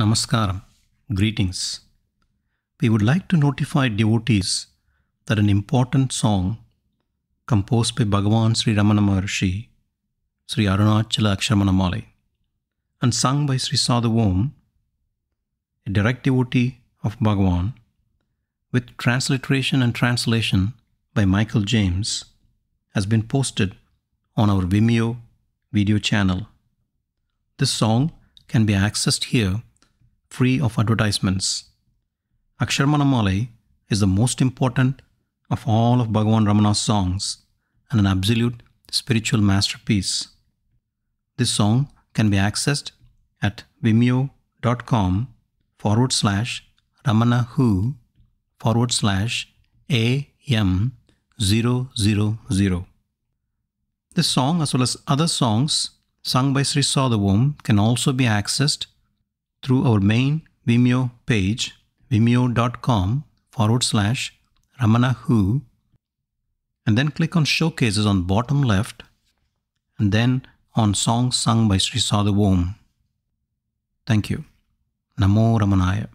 Namaskaram. Greetings. We would like to notify devotees that an important song composed by Bhagavan Sri Ramana Maharshi, Sri Arunachala Aksharamanamalai, and sung by Sri Sadhu a direct devotee of Bhagavan, with transliteration and translation by Michael James, has been posted on our Vimeo video channel. This song can be accessed here free of advertisements. Aksharamanamalai is the most important of all of Bhagavan Ramana's songs and an absolute spiritual masterpiece. This song can be accessed at vimeo.com forward slash ramanahu forward slash am000. This song, as well as other songs sung by Sri Sadhu Om, can also be accessed through our main Vimeo page, vimeo.com forward slash ramanahu, and then click on showcases on bottom left, and then on songs sung by Sri Sadhu Om. Thank you. Namo Ramanaya.